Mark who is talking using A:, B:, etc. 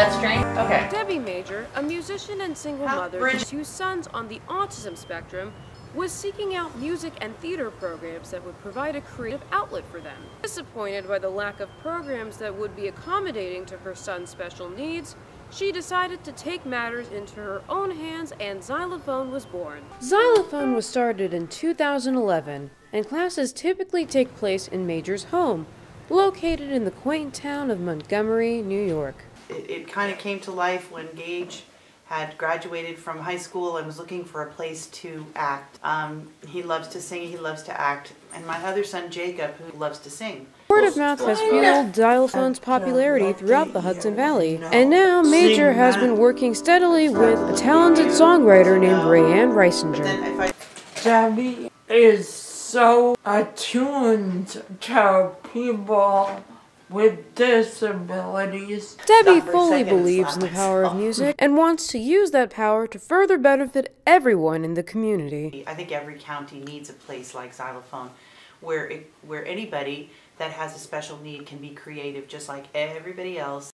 A: Beth Strain? Okay.
B: Debbie Major, a musician and single
A: How
B: mother
A: bridge-
B: to two sons on the autism spectrum, was seeking out music and theater programs that would provide a creative outlet for them. Disappointed by the lack of programs that would be accommodating to her son's special needs, she decided to take matters into her own hands and Zylofone was born. Zylofone was started in 2011, and classes typically take place in Major's home, located in the quaint town of Montgomery, New York.
A: It, it kind of came to life when Gage had graduated from high school and was looking for a place to act. Um, he loves to sing, he loves to act. And my other son, Jacob, who loves to sing.
B: Word of mouth has fueled Zylofone's popularity throughout the Hudson Valley, and now Major has been working steadily with a talented songwriter named Rayanne Reisinger.
A: Then
C: Debbie is so attuned to people with disabilities.
B: Debbie
A: Stop for a
B: fully believes in the power of
A: oh.
B: music and wants to use that power to further benefit everyone in the community.
A: I think every county needs a place like Zylofone where it, where anybody that has a special need can be creative just like everybody else